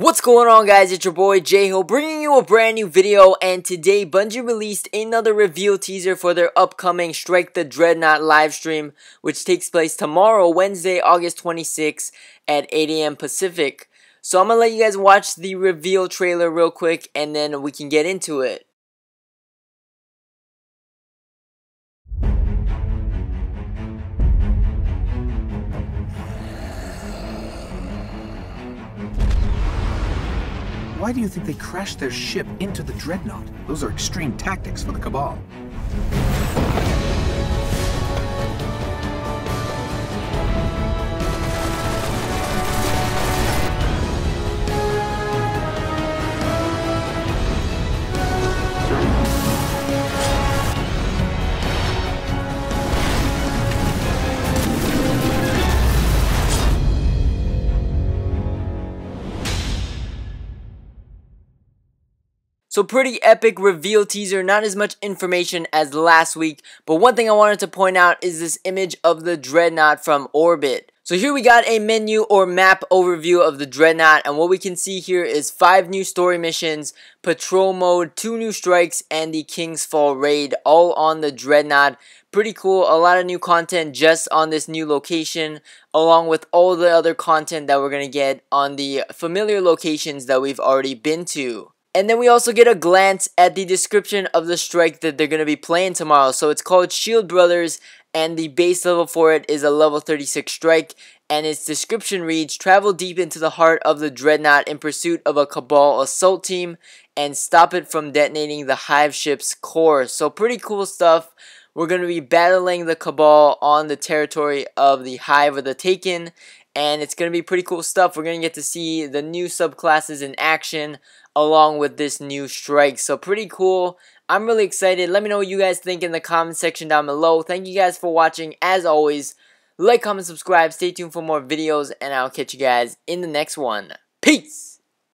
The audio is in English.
What's going on guys, it's your boy J-Ho bringing you a brand new video and today Bungie released another reveal teaser for their upcoming Strike the Dreadnaught livestream which takes place tomorrow, Wednesday, August 26 at 8am Pacific. So I'm gonna let you guys watch the reveal trailer real quick and then we can get into it. Why do you think they crashed their ship into the Dreadnaught? Those are extreme tactics for the Cabal. So pretty epic reveal teaser, not as much information as last week, but one thing I wanted to point out is this image of the Dreadnaught from orbit. So here we got a menu or map overview of the Dreadnaught and what we can see here is 5 new story missions, patrol mode, 2 new strikes, and the King's Fall raid all on the Dreadnaught. Pretty cool, a lot of new content just on this new location along with all the other content that we're going to get on the familiar locations that we've already been to. And then we also get a glance at the description of the strike that they're going to be playing tomorrow. So it's called Shield Brothers, and the base level for it is a level 36 strike. And its description reads, Travel deep into the heart of the Dreadnaught in pursuit of a Cabal assault team and stop it from detonating the Hive ship's core. So pretty cool stuff. We're going to be battling the Cabal on the territory of the Hive of the Taken and it's going to be pretty cool stuff. We're going to get to see the new subclasses in action along with this new strike. So pretty cool. I'm really excited. Let me know what you guys think in the comment section down below. Thank you guys for watching. As always, like, comment, subscribe. Stay tuned for more videos, and I'll catch you guys in the next one. Peace!